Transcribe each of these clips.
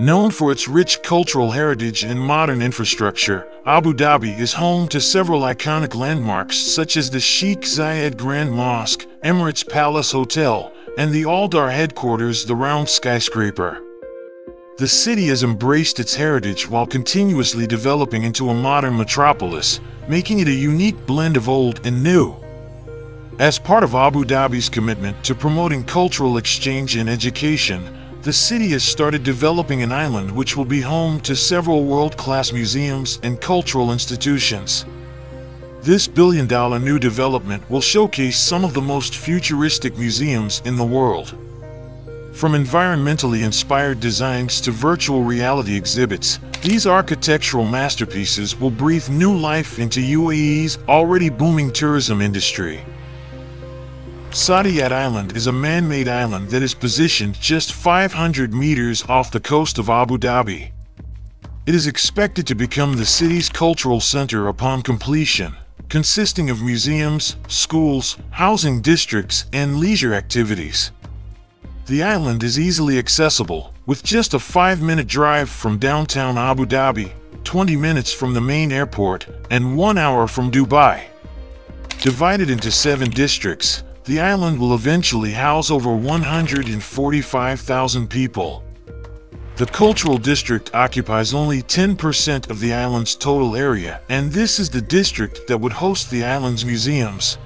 Known for its rich cultural heritage and modern infrastructure, Abu Dhabi is home to several iconic landmarks such as the Sheikh Zayed Grand Mosque, Emirates Palace Hotel, and the Aldar headquarters, the Round Skyscraper. The city has embraced its heritage while continuously developing into a modern metropolis, making it a unique blend of old and new. As part of Abu Dhabi's commitment to promoting cultural exchange and education, the city has started developing an island which will be home to several world-class museums and cultural institutions. This billion-dollar new development will showcase some of the most futuristic museums in the world. From environmentally inspired designs to virtual reality exhibits, these architectural masterpieces will breathe new life into UAE's already booming tourism industry. Saadiyat Island is a man-made island that is positioned just 500 meters off the coast of Abu Dhabi. It is expected to become the city's cultural center upon completion, consisting of museums, schools, housing districts, and leisure activities. The island is easily accessible, with just a 5-minute drive from downtown Abu Dhabi, 20 minutes from the main airport, and 1 hour from Dubai. Divided into 7 districts, the island will eventually house over 145,000 people. The cultural district occupies only 10% of the island's total area, and this is the district that would host the island's museums.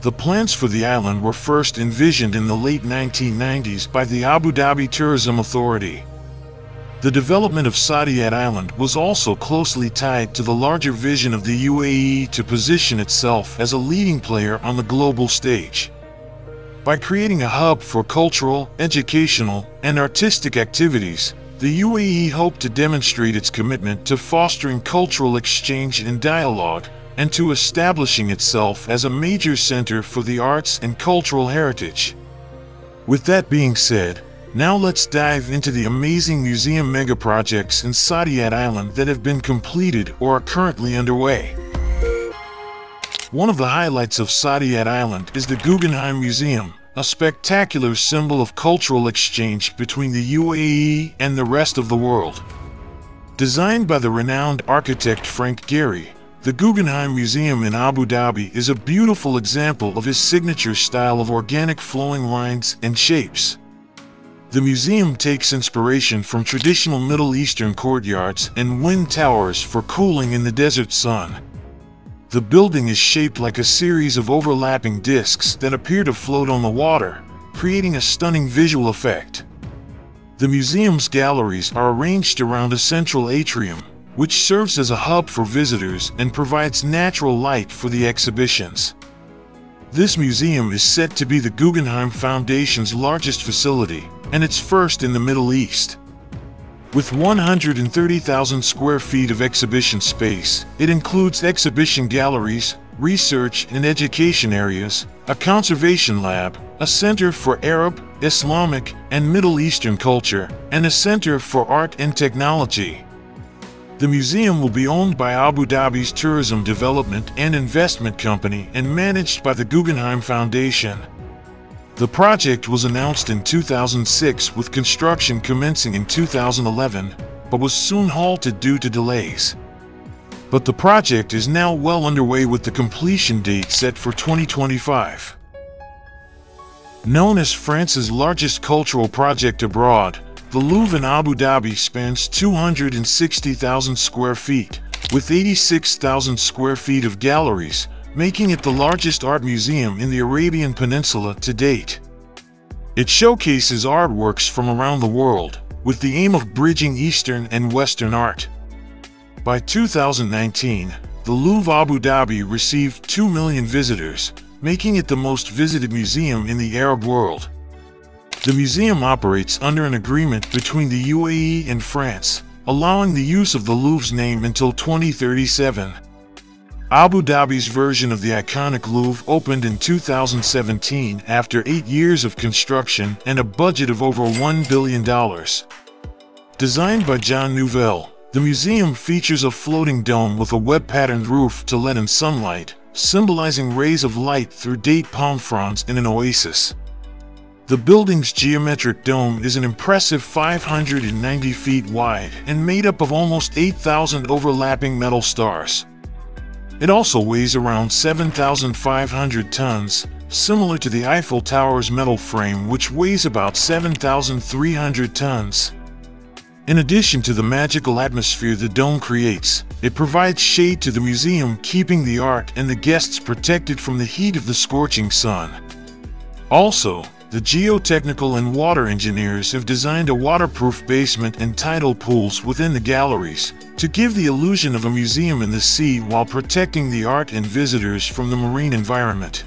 The plans for the island were first envisioned in the late 1990s by the Abu Dhabi Tourism Authority. The development of Saadiyat Island was also closely tied to the larger vision of the UAE to position itself as a leading player on the global stage. By creating a hub for cultural, educational, and artistic activities, the UAE hoped to demonstrate its commitment to fostering cultural exchange and dialogue, and to establishing itself as a major center for the arts and cultural heritage. With that being said, now let's dive into the amazing museum mega projects in Saadiyat Island that have been completed or are currently underway. One of the highlights of Saadiyat Island is the Guggenheim Museum, a spectacular symbol of cultural exchange between the UAE and the rest of the world. Designed by the renowned architect Frank Gehry, the Guggenheim Museum in Abu Dhabi is a beautiful example of his signature style of organic flowing lines and shapes. The museum takes inspiration from traditional Middle Eastern courtyards and wind towers for cooling in the desert sun. The building is shaped like a series of overlapping discs that appear to float on the water, creating a stunning visual effect. The museum's galleries are arranged around a central atrium, which serves as a hub for visitors and provides natural light for the exhibitions. This museum is set to be the Guggenheim Foundation's largest facility, and it's first in the Middle East. With 130,000 square feet of exhibition space, it includes exhibition galleries, research and education areas, a conservation lab, a center for Arab, Islamic, and Middle Eastern culture, and a center for art and technology. The museum will be owned by Abu Dhabi's Tourism Development and Investment Company and managed by the Guggenheim Foundation. The project was announced in 2006 with construction commencing in 2011, but was soon halted due to delays. But the project is now well underway with the completion date set for 2025. Known as France's largest cultural project abroad, the Louvre in Abu Dhabi spans 260,000 square feet, with 86,000 square feet of galleries, making it the largest art museum in the Arabian Peninsula to date. It showcases artworks from around the world, with the aim of bridging Eastern and Western art. By 2019, the Louvre Abu Dhabi received 2 million visitors, making it the most visited museum in the Arab world. The museum operates under an agreement between the UAE and France, allowing the use of the Louvre's name until 2037. Abu Dhabi's version of the iconic Louvre opened in 2017 after eight years of construction and a budget of over $1 billion. Designed by Jean Nouvel, the museum features a floating dome with a web-patterned roof to let in sunlight, symbolizing rays of light through date palm fronds in an oasis. The building's geometric dome is an impressive 590 feet wide and made up of almost 8,000 overlapping metal stars. It also weighs around 7,500 tons, similar to the Eiffel Tower's metal frame which weighs about 7,300 tons. In addition to the magical atmosphere the dome creates, it provides shade to the museum keeping the art and the guests protected from the heat of the scorching sun. Also, the geotechnical and water engineers have designed a waterproof basement and tidal pools within the galleries to give the illusion of a museum in the sea while protecting the art and visitors from the marine environment.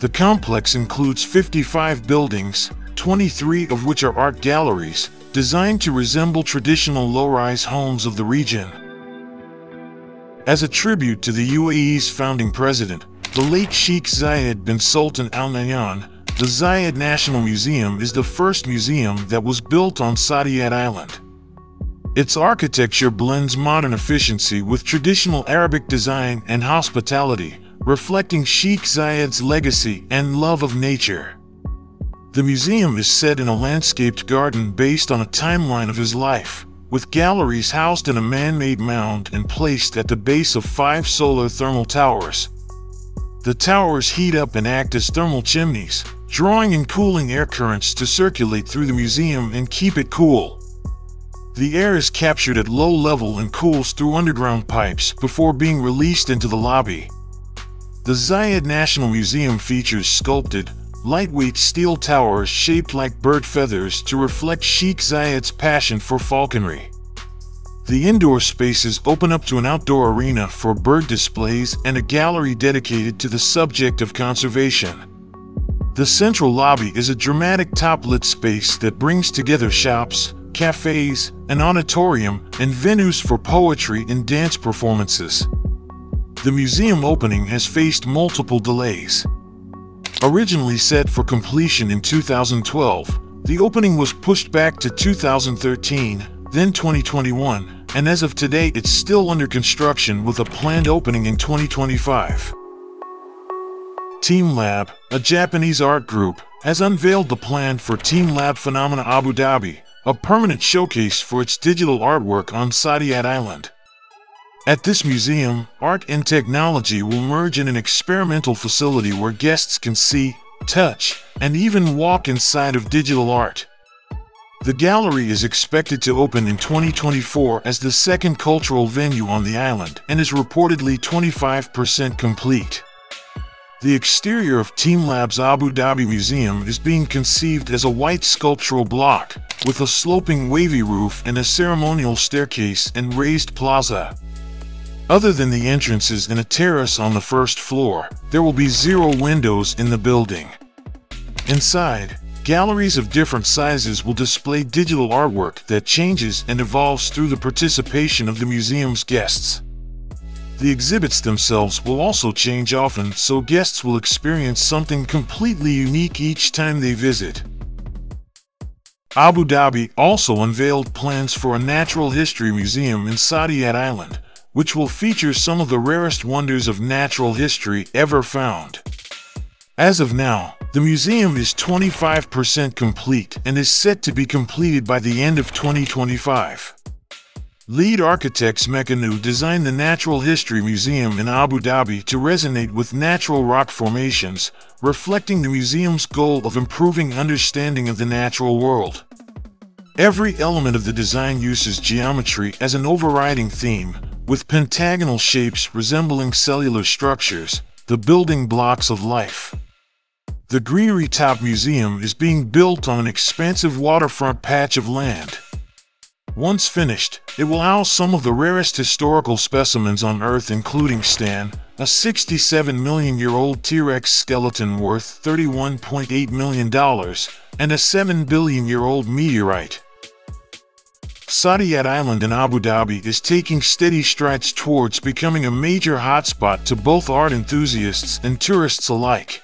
The complex includes 55 buildings, 23 of which are art galleries, designed to resemble traditional low-rise homes of the region. As a tribute to the UAE's founding president, the late Sheikh Zayed bin Sultan Al Nahyan, the Zayed National Museum is the first museum that was built on Saadiyat Island. Its architecture blends modern efficiency with traditional Arabic design and hospitality, reflecting Sheikh Zayed's legacy and love of nature. The museum is set in a landscaped garden based on a timeline of his life, with galleries housed in a man-made mound and placed at the base of five solar thermal towers. The towers heat up and act as thermal chimneys, drawing and cooling air currents to circulate through the museum and keep it cool. The air is captured at low level and cools through underground pipes before being released into the lobby. The Zayed National Museum features sculpted, lightweight steel towers shaped like bird feathers to reflect Sheikh Zayed's passion for falconry. The indoor spaces open up to an outdoor arena for bird displays and a gallery dedicated to the subject of conservation. The central lobby is a dramatic top-lit space that brings together shops, cafes, an auditorium, and venues for poetry and dance performances. The museum opening has faced multiple delays. Originally set for completion in 2012, the opening was pushed back to 2013, then 2021, and as of today it's still under construction with a planned opening in 2025. teamLab, a Japanese art group, has unveiled the plan for teamLab Phenomena Abu Dhabi, a permanent showcase for its digital artwork on Saadiyat Island. At this museum, art and technology will merge in an experimental facility where guests can see, touch, and even walk inside of digital art. The gallery is expected to open in 2024 as the second cultural venue on the island and is reportedly 25% complete. The exterior of teamLab's Abu Dhabi Museum is being conceived as a white sculptural block, with a sloping wavy roof and a ceremonial staircase and raised plaza. Other than the entrances and a terrace on the first floor, there will be zero windows in the building. Inside, galleries of different sizes will display digital artwork that changes and evolves through the participation of the museum's guests. The exhibits themselves will also change often, so guests will experience something completely unique each time they visit. Abu Dhabi also unveiled plans for a natural history museum in Saadiyat Island, which will feature some of the rarest wonders of natural history ever found. As of now, the museum is 25% complete and is set to be completed by the end of 2025. Lead architects Mecanoo designed the Natural History Museum in Abu Dhabi to resonate with natural rock formations, reflecting the museum's goal of improving understanding of the natural world. Every element of the design uses geometry as an overriding theme, with pentagonal shapes resembling cellular structures, the building blocks of life. The Greenery Top Museum is being built on an expansive waterfront patch of land. Once finished, it will house some of the rarest historical specimens on Earth including Stan, a 67 million year old T-Rex skeleton worth $31.8 million, and a 7 billion year old meteorite. Saadiyat Island in Abu Dhabi is taking steady strides towards becoming a major hotspot to both art enthusiasts and tourists alike.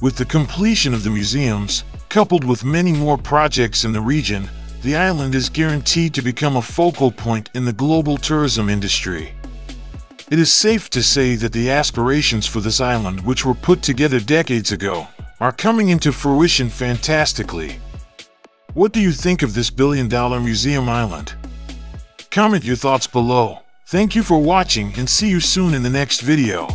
With the completion of the museums, coupled with many more projects in the region, the island is guaranteed to become a focal point in the global tourism industry. It is safe to say that the aspirations for this island, which were put together decades ago, are coming into fruition fantastically. What do you think of this billion dollar museum island? Comment your thoughts below. Thank you for watching and see you soon in the next video.